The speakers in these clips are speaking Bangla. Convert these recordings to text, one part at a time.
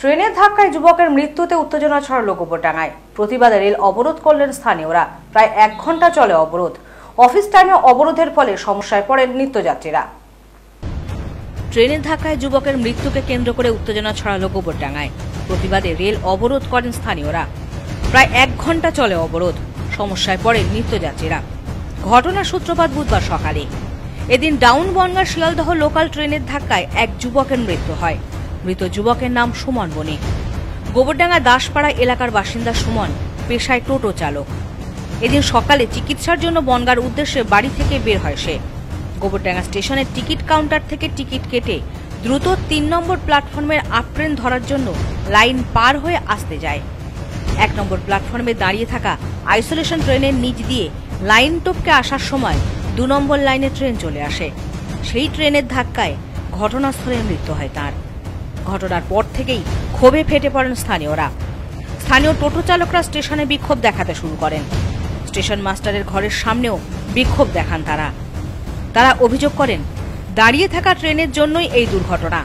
ট্রেনের ধাক্কায় যুবকের মৃত্যুতে উত্তেজনা ছড়ালো গোবরডাঙ্গায়। প্রতিবাদে রেল অবরোধ করলেন স্থানীয়রা। প্রায় এক ঘণ্টা চলে অবরোধ। অফিস টাইমে অবরোধের ফলে সমস্যায় পড়েন নিত্যযাত্রীরা। ট্রেনের ধাক্কায় যুবকের মৃত্যুকে কেন্দ্র করে উত্তেজনা ছড়ালো গোবরডাঙ্গায়। প্রতিবাদে রেল অবরোধ করেন স্থানীয়রা। প্রায় এক ঘণ্টা চলে অবরোধ। সমস্যায় পড়েন নিত্যযাত্রীরা। ঘটনার সূত্রপাত বুধবার সকালে। এদিন ডাউন বনগাঁ শিয়ালদহ লোকাল ট্রেনের ধাক্কায় এক যুবকের মৃত্যু হয়। মৃত যুবকের নাম সুমন বণিক। গোবরডাঙ্গা দাসপাড়া এলাকার বাসিন্দা সুমন পেশায় টোটো চালক। এদিন সকালে চিকিৎসার জন্য বনগার উদ্দেশ্যে বাড়ি থেকে বের হয় সে। গোবরডাঙ্গা স্টেশনের টিকিট কাউন্টার থেকে টিকিট কেটে দ্রুত তিন নম্বর প্ল্যাটফর্মের আপ ট্রেন ধরার জন্য লাইন পার হয়ে আসতে যায়। এক নম্বর প্ল্যাটফর্মে দাঁড়িয়ে থাকা আইসোলেশন ট্রেনের নিচ দিয়ে লাইন টপকে আসার সময় দু নম্বর লাইনে ট্রেন চলে আসে। সেই ট্রেনের ধাক্কায় ঘটনাস্থলে মৃত্যু হয় তার। ঘটনার পর থেকেই ক্ষোভে ফেটে পড়েন স্থানীয়রা। স্থানীয় টোটো চালকরা স্টেশনে বিক্ষোভ দেখাতে শুরু করেন। স্টেশন মাস্টারের ঘরের সামনেও বিক্ষোভ দেখান তারা। তারা অভিযোগ করেন দাঁড়িয়ে থাকা ট্রেনের জন্যই এই দুর্ঘটনা।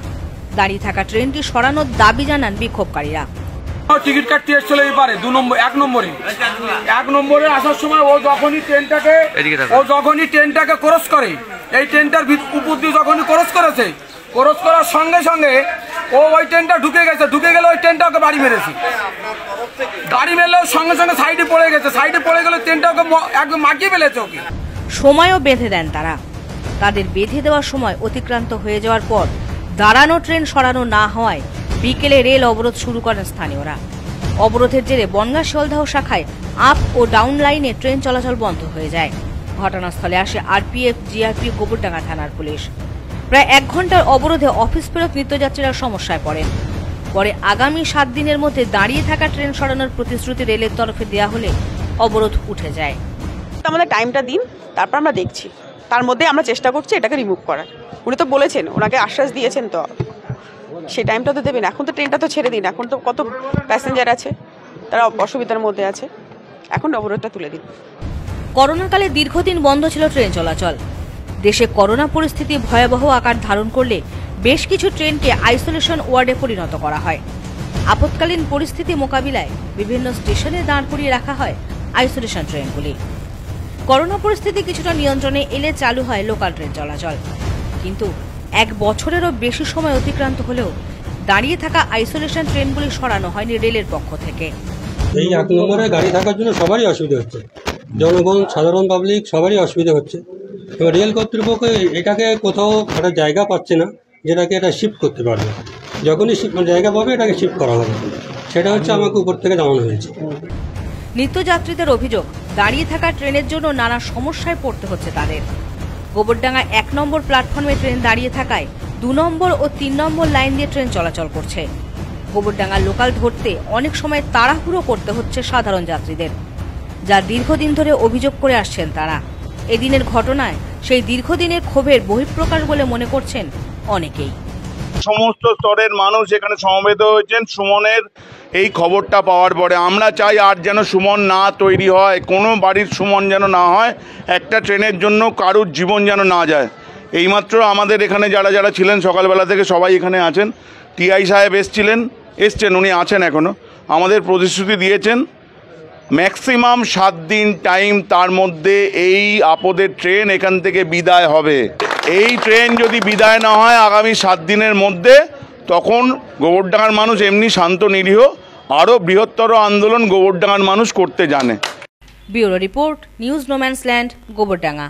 দাঁড়িয়ে থাকা ট্রেনটি সরানোর দাবি জানান বিক্ষোভকারীরা। টিকিট কাটতে এসেছিল এবারে দু নম্বর এক নম্বরে। এক নম্বরে আসার সময় ও যখনই ট্রেনটাকে ও যখনই ট্রেনটাকে ক্রস করে এই ট্রেনটার উপর দিয়ে যখনই ক্রস করেছে ক্রস করার সঙ্গে সঙ্গে ও, ওই ট্রেনটা ঢুকে গেছে, ঢুকে গেলে ওই ট্রেনটা ওকে বাড়ি মেরেছে। গাড়ি মেরলে সঙ্গে সঙ্গে সাইডে পড়ে গেছে, সাইডে পড়ে গেলে ট্রেনটা ওকে একদম মাটিয়ে ফেলেছে ওকে। সময়ও বেঁধে দেন তারা। তাদের বেঁধে দেওয়ার সময় অতিক্রান্ত হয়ে যাওয়ার পর দাঁড়ানো ট্রেন সরানো না হওয়ায় বিকেলে রেল অবরোধ শুরু করেন স্থানীয়রা। অবরোধের জেরে বনগা শিয়ালদাহ শাখায় আপ ও ডাউন লাইনে ট্রেন চলাচল বন্ধ হয়ে যায়। ঘটনাস্থলে আসে আরপিএফ, জিআরপি, গোবরডাঙ্গা থানার পুলিশ। প্রায় এক ঘণ্টার অবরোধে অফিস ফেরত নিত্যযাত্রীরা সমস্যায় পড়েন। পরে আগামী সাত দিনের মধ্যে দাঁড়িয়ে থাকা ট্রেন সরানোর প্রতিশ্রুতি রেলের তরফে দেওয়া হলে অবরোধ উঠে যায়। আমাদের টাইমটা দিন তারপর আমরা দেখছি। তার মধ্যে আমরা চেষ্টা করছি এটাকে রিমুভ করার। উনি তো বলেছেন ওনাকে আশ্বাস দিয়েছেন তো। সেই টাইমটা তো দেবেন এখন তো ট্রেনটা তো ছেড়ে দিন এখন তো কত প্যাসেঞ্জার আছে তারা অসুবিধার মধ্যে আছে। এখন অবরোধটা তুলে দিন। করোনাকালে দীর্ঘদিন বন্ধ ছিল ট্রেন চলাচল। দেশে করোনা পরিস্থিতি ভয়াবহ আকার ধারণ করলে বেশ কিছু ট্রেনকে আইসোলেশন ওয়ার্ডে পরিণত করা হয়। আপৎকালীন পরিস্থিতি মোকাবিলায় বিভিন্ন স্টেশনে দাঁড় করিয়ে রাখা হয় আইসোলেশন ট্রেনগুলি। করোনা পরিস্থিতি কিছুটা নিয়ন্ত্রণে এলে চালু হয় লোকাল ট্রেন চলাচল। কিন্তু এক বছরেরও বেশি সময় অতিক্রান্ত হলেও দাঁড়িয়ে থাকা আইসোলেশন ট্রেনগুলি সরানো হয়নি রেলের পক্ষ থেকে। এই এক নম্বরে গাড়ি থাকার জন্য সবারই অসুবিধা হচ্ছে। জনগণ, সাধারণ পাবলিক সবারই অসুবিধা হচ্ছে। এবার রেল কর্তৃপক্ষ এটাকে কোথাও একটা জায়গা পাচ্ছে না, যেটাকে এটা শিফট করতে পারবে। যখনই মানে জায়গা পাবে, এটাকে শিফট করা হবে। সেটা হচ্ছে আমাকে উপর থেকে জানানো হয়েছে। নিত্যযাত্রীদের অভিযোগ, দাঁড়িয়ে থাকা ট্রেনের জন্য নানা সমস্যায় পড়তে হচ্ছে তাদের। গোবরডাঙ্গা এক নম্বর প্ল্যাটফর্মে ট্রেন দাঁড়িয়ে থাকায় দু নম্বর ও তিন নম্বর লাইন দিয়ে ট্রেন চলাচল করছে। গোবরডাঙ্গা লোকাল ধরতে অনেক সময় তাড়াহুড়ো করতে হচ্ছে সাধারণ যাত্রীদের, যা দীর্ঘদিন ধরে অভিযোগ করে আসছেন তারা। এদিনের ঘটনায় সেই দীর্ঘদিনের ক্ষোভের বহিঃপ্রকাশ বলে মনে করছেন অনেকেই। সমস্ত স্তরের মানুষ এখানে সমবেত হয়েছেন সুমনের এই খবরটা পাওয়ার পরে আমরা চাই আর যেন সুমন না তৈরি হয়, কোনো বাড়ির সুমন যেন না হয়, একটা ট্রেনের জন্য কারুর জীবন যেন না যায়। এইমাত্র আমাদের এখানে যারা যারা ছিলেন সকালবেলা থেকে সবাই এখানে আছেন টিআই সাহেব এসছিলেন, এসছেন, উনি আছেন এখনও আমাদের প্রতিশ্রুতি দিয়েছেন ম্যাক্সিমাম সাত দিন টাইম তার মধ্যে এই আপদের ট্রেন এখান থেকে বিদায় হবে। এই ট্রেন যদি বিদায় না হয় আগামী সাত দিনের মধ্যে, তখন গোবরডাঙার মানুষ এমনি শান্ত, নিরীহ, আরও বৃহত্তর আন্দোলন গোবরডাঙার মানুষ করতে জানে। Bureau report, news no man's land, Gobardanga.